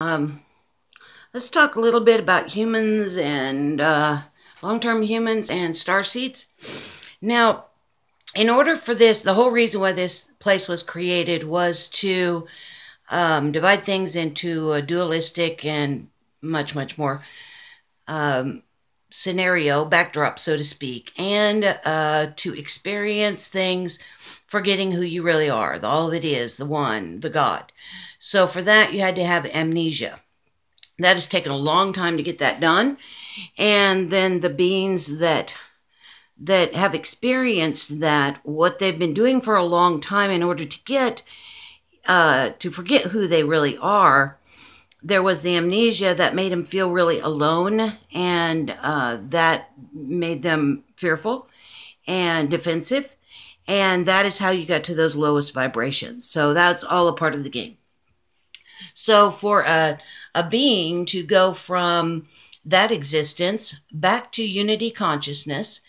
Um, let's talk a little bit about humans and uh, long-term humans and star seeds. Now, in order for this, the whole reason why this place was created was to um, divide things into a dualistic and much, much more um, scenario, backdrop, so to speak, and uh, to experience things forgetting who you really are, the all that is, the one, the God. So for that, you had to have amnesia. That has taken a long time to get that done. And then the beings that that have experienced that, what they've been doing for a long time in order to get uh, to forget who they really are, there was the amnesia that made him feel really alone, and uh, that made them fearful and defensive. And that is how you got to those lowest vibrations. So that's all a part of the game. So for a, a being to go from that existence back to unity consciousness,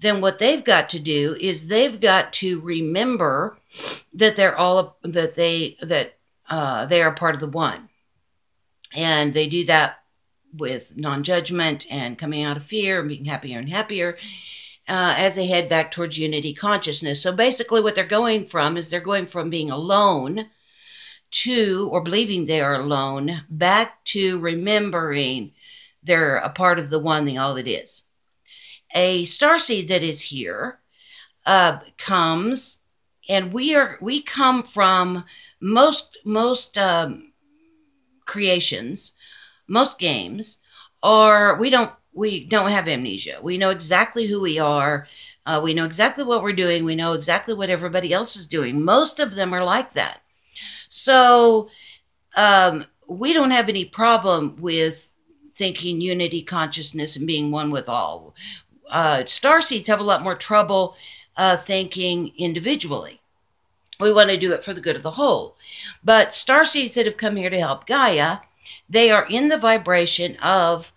then what they've got to do is they've got to remember that they're all that they that uh, they are part of the one, and they do that with non-judgment and coming out of fear and being happier and happier uh, as they head back towards unity consciousness. So basically, what they're going from is they're going from being alone to, or believing they are alone, back to remembering they're a part of the one, the all that is. A star seed that is here uh, comes, and we are we come from most most um, creations, most games, or we don't we don't have amnesia. We know exactly who we are. Uh, we know exactly what we're doing. We know exactly what everybody else is doing. Most of them are like that. So um, we don't have any problem with thinking unity consciousness and being one with all. Uh, star seeds have a lot more trouble uh, thinking individually. We want to do it for the good of the whole. But star seeds that have come here to help Gaia, they are in the vibration of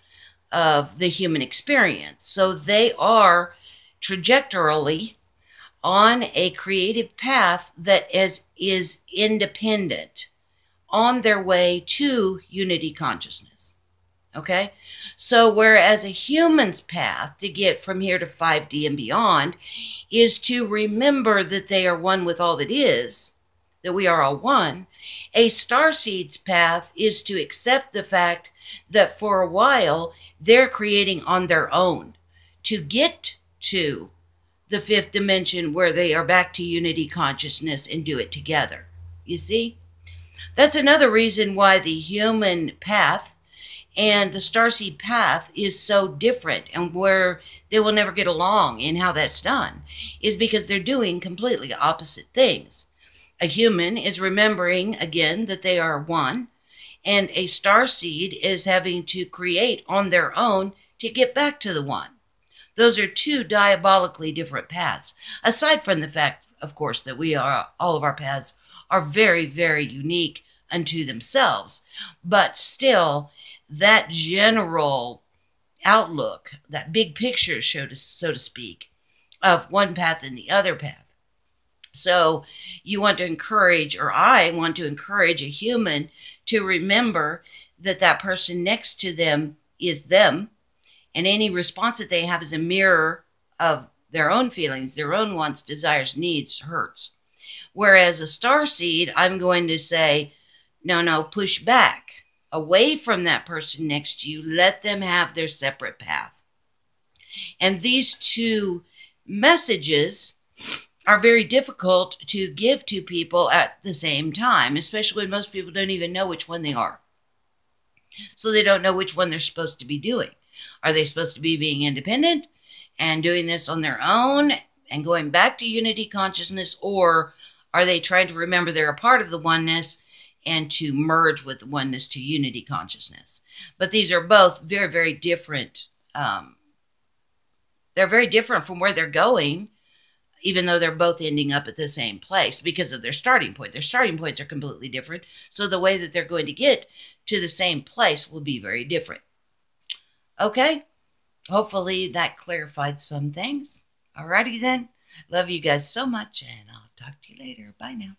of the human experience. So they are trajectorially on a creative path that is, is independent on their way to unity consciousness. Okay? So, whereas a human's path to get from here to 5D and beyond is to remember that they are one with all that is, that we are all one, a starseed's path is to accept the fact that for a while they're creating on their own to get to the fifth dimension where they are back to unity consciousness and do it together. You see? That's another reason why the human path and the starseed path is so different and where they will never get along in how that's done is because they're doing completely opposite things. A human is remembering again that they are one, and a star seed is having to create on their own to get back to the one. Those are two diabolically different paths. Aside from the fact, of course, that we are all of our paths are very, very unique unto themselves, but still, that general outlook, that big picture, so to, so to speak, of one path and the other path so you want to encourage, or I want to encourage a human to remember that that person next to them is them. And any response that they have is a mirror of their own feelings, their own wants, desires, needs, hurts. Whereas a star seed, I'm going to say, no, no, push back away from that person next to you. Let them have their separate path. And these two messages are very difficult to give to people at the same time, especially when most people don't even know which one they are. So they don't know which one they're supposed to be doing. Are they supposed to be being independent and doing this on their own and going back to unity consciousness, or are they trying to remember they're a part of the oneness and to merge with oneness to unity consciousness? But these are both very, very different. Um, they're very different from where they're going even though they're both ending up at the same place because of their starting point. Their starting points are completely different. So the way that they're going to get to the same place will be very different. Okay? Hopefully that clarified some things. Alrighty then. Love you guys so much, and I'll talk to you later. Bye now.